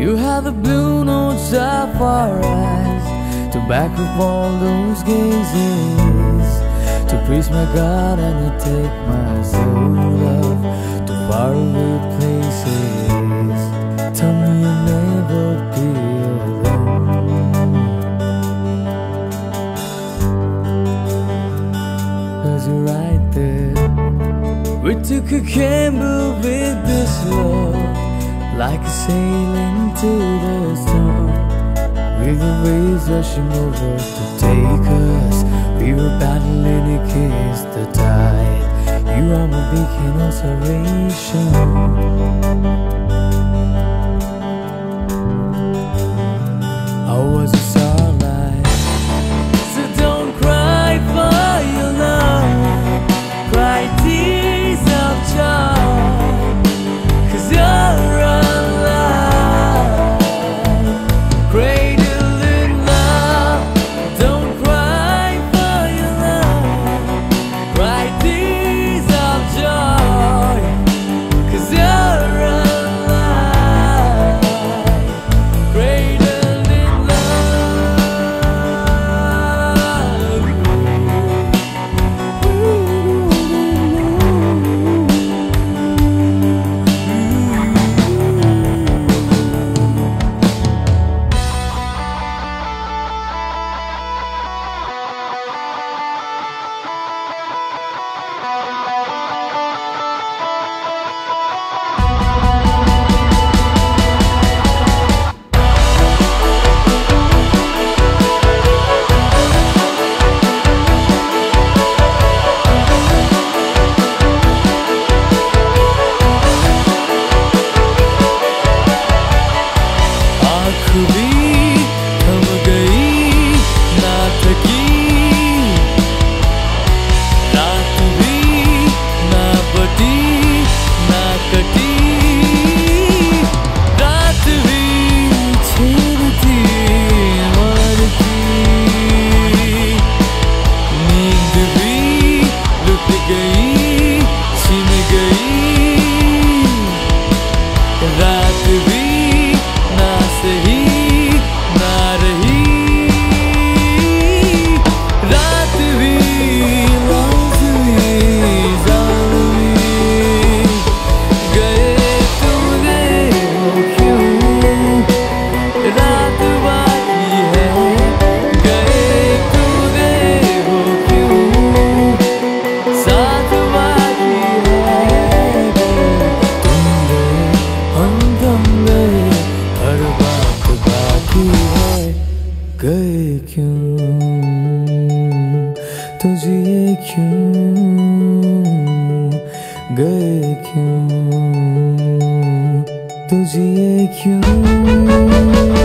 You have the blue notes of our eyes To back up all those gazes. To praise my God and to take my soul off To faraway places. Tell me you'll never be alone. Cause you're right there. We took a gamble with this love like a sailing to the storm With the waves rushing over to take us. We were battling against the tide. You are my beacon of salvation that we तुझे क्यों गए क्यों? तुझे क्यों